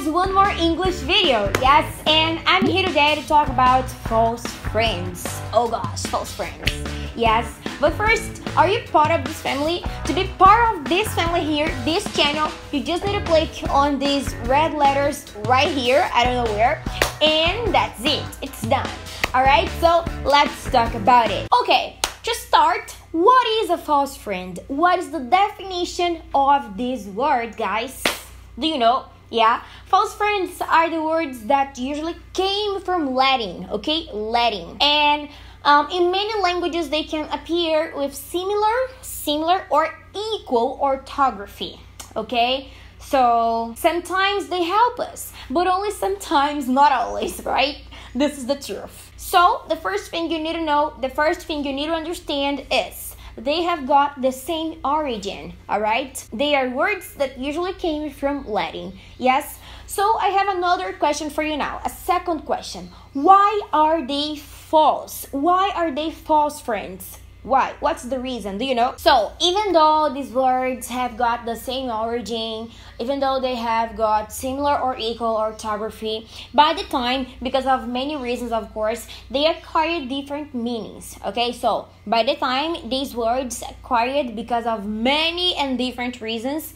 guys, one more English video. Yes, and I'm here today to talk about false friends. Oh gosh, false friends. Yes, but first, are you part of this family? To be part of this family here, this channel, you just need to click on these red letters right here. I don't know where. And that's it. It's done. Alright, so let's talk about it. Okay, to start, what is a false friend? What is the definition of this word, guys? Do you know? Yeah, false friends are the words that usually came from Latin, okay? Latin. And um, in many languages, they can appear with similar, similar, or equal orthography, okay? So sometimes they help us, but only sometimes, not always, right? This is the truth. So the first thing you need to know, the first thing you need to understand is they have got the same origin, alright? They are words that usually came from Latin. Yes? So I have another question for you now. A second question. Why are they false? Why are they false friends? Why? What's the reason? Do you know? So, even though these words have got the same origin, even though they have got similar or equal orthography, by the time, because of many reasons, of course, they acquired different meanings. Okay, so by the time these words acquired, because of many and different reasons,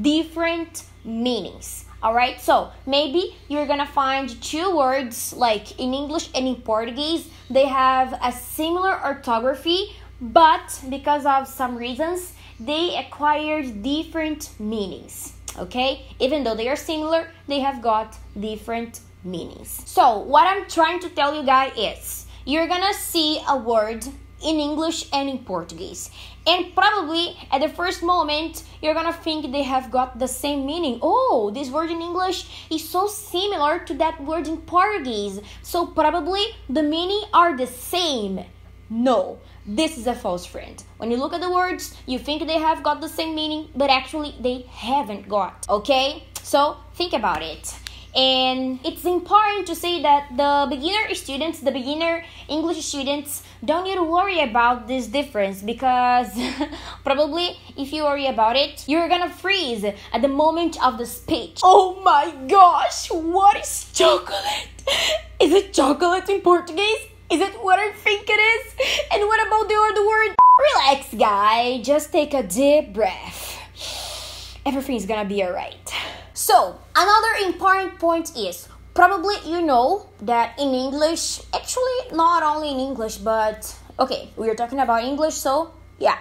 different meanings. Alright, so maybe you're gonna find two words like in English and in Portuguese, they have a similar orthography but because of some reasons they acquired different meanings okay? Even though they are similar they have got different meanings. So what i'm trying to tell you guys is you're gonna see a word in english and in portuguese. And probably at the first moment you're gonna think they have got the same meaning. Oh this word in english is so similar to that word in portuguese. So probably the meaning are the same. No, this is a false friend. When you look at the words, you think they have got the same meaning, but actually they haven't got. Okay? So think about it. And it's important to say that the beginner students, the beginner English students, don't need to worry about this difference because probably if you worry about it, you're gonna freeze at the moment of the speech. Oh my gosh, what is chocolate? Is it chocolate in Portuguese? Is it what I think it is? And what about the other word? Relax, guy. Just take a deep breath. Everything's gonna be alright. So, another important point is probably you know that in English, actually, not only in English, but okay, we are talking about English, so yeah.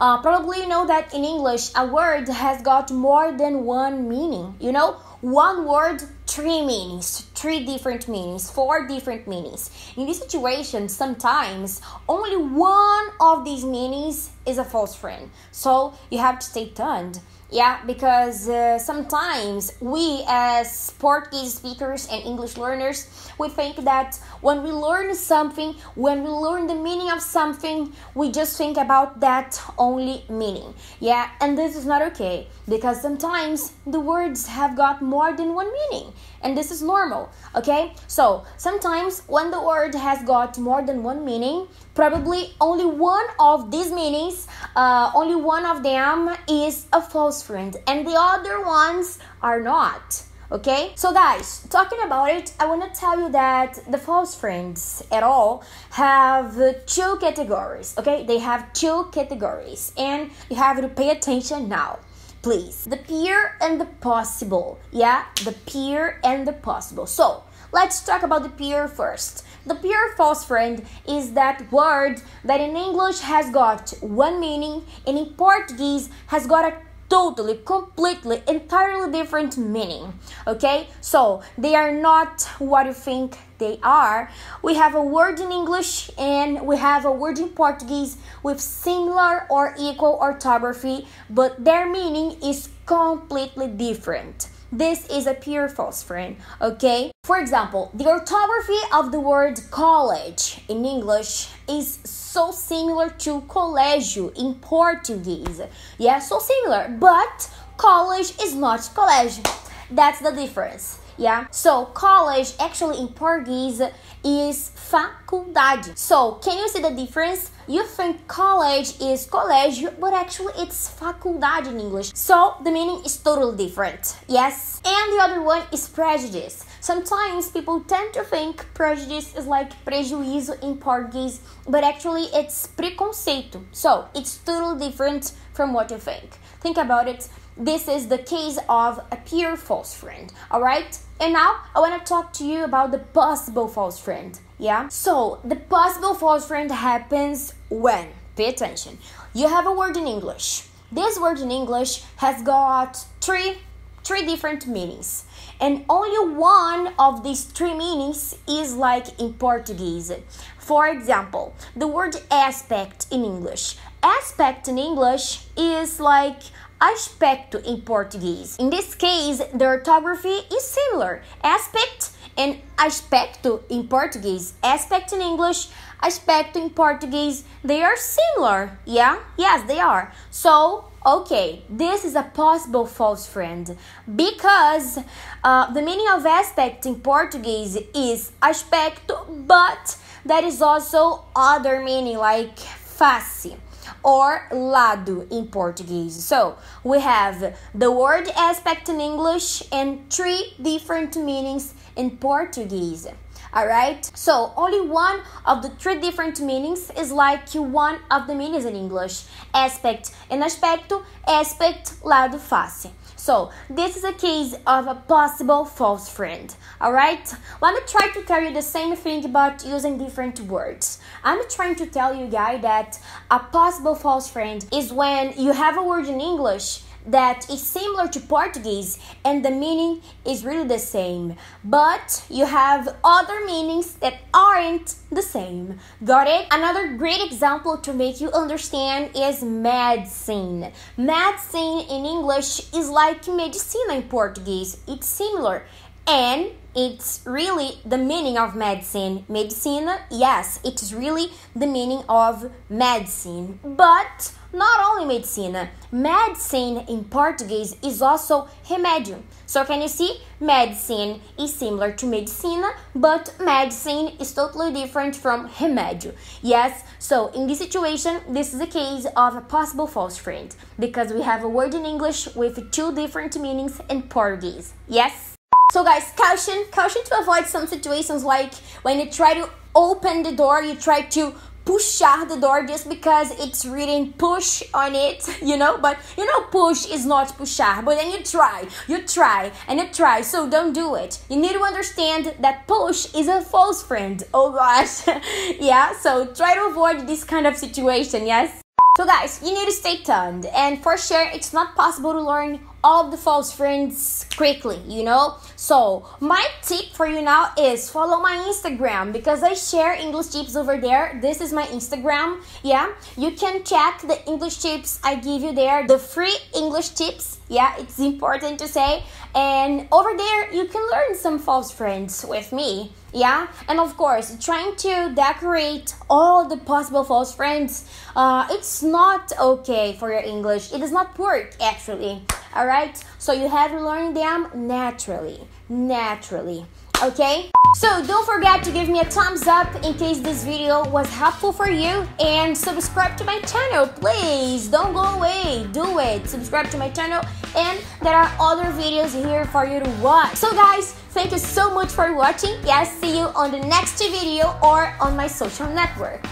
Uh, probably you know that in English, a word has got more than one meaning. You know, one word three meanings, three different meanings, four different meanings. In this situation, sometimes only one of these meanings is a false friend. So you have to stay tuned. Yeah, because uh, sometimes we as Portuguese speakers and English learners, we think that when we learn something, when we learn the meaning of something, we just think about that only meaning. Yeah, and this is not okay because sometimes the words have got more than one meaning and this is normal okay? So sometimes when the word has got more than one meaning probably only one of these meanings uh, only one of them is a false friend and the other ones are not okay? So guys talking about it i want to tell you that the false friends at all have two categories okay? They have two categories and you have to pay attention now please. The pure and the possible. Yeah, the pure and the possible. So, let's talk about the pure first. The pure false friend is that word that in English has got one meaning and in Portuguese has got a totally, completely, entirely different meaning. Okay? So, they are not what you think they are. We have a word in English and we have a word in Portuguese with similar or equal orthography, but their meaning is completely different. This is a pure false friend, okay? For example, the orthography of the word college in English is so similar to colégio in Portuguese. Yeah, so similar, but college is not colégio. That's the difference. Yeah. So college actually in Portuguese is faculdade. So can you see the difference? You think college is colégio, but actually it's faculdade in English. So the meaning is totally different. Yes. And the other one is prejudice. Sometimes people tend to think prejudice is like prejuízo in Portuguese, but actually it's preconceito. So it's totally different from what you think. Think about it. This is the case of a pure false friend, alright? And now I want to talk to you about the possible false friend, yeah? So, the possible false friend happens when, pay attention, you have a word in English. This word in English has got three three different meanings and only one of these three meanings is like in Portuguese. For example, the word aspect in English. Aspect in English is like aspecto in Portuguese. In this case, the orthography is similar. Aspect and aspecto in Portuguese. Aspect in English, aspecto in Portuguese, they are similar. Yeah? Yes, they are. So, okay, this is a possible false friend because uh, the meaning of aspect in Portuguese is aspecto, but that is also other meaning like face or lado in Portuguese. So we have the word aspect in English and three different meanings in Portuguese. Alright, so only one of the three different meanings is like one of the meanings in English aspect and aspecto, aspect, lado, face. So, this is a case of a possible false friend. Alright? Let me try to tell you the same thing but using different words. I'm trying to tell you guys that a possible false friend is when you have a word in English that is similar to Portuguese and the meaning is really the same, but you have other meanings that aren't the same. Got it? Another great example to make you understand is medicine. Medicine in English is like medicina in Portuguese, it's similar. And it's really the meaning of medicine. Medicina, yes, it's really the meaning of medicine. But not only medicina, medicine in Portuguese is also remédio. So can you see? Medicine is similar to medicina, but medicine is totally different from remédio. Yes, so in this situation, this is a case of a possible false friend because we have a word in English with two different meanings in Portuguese. Yes? So guys, caution, caution to avoid some situations like when you try to open the door, you try to pushar the door just because it's written push on it, you know? But you know, push is not pushar, but then you try, you try, and you try, so don't do it. You need to understand that push is a false friend. Oh gosh. yeah, so try to avoid this kind of situation, yes? So guys, you need to stay tuned and for sure it's not possible to learn all the false friends quickly, you know? So, my tip for you now is follow my Instagram because I share English tips over there. This is my Instagram. Yeah, you can check the English tips I give you there, the free English tips. Yeah, it's important to say. And over there, you can learn some false friends with me. Yeah, and of course, trying to decorate all the possible false friends, uh, it's not okay for your English. It does not work actually. Alright, so you have to learn them naturally. Naturally. Okay? So don't forget to give me a thumbs up in case this video was helpful for you and subscribe to my channel. Please don't go away. Do it. Subscribe to my channel and there are other videos here for you to watch. So guys thank you so much for watching. Yes see you on the next video or on my social network.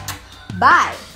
Bye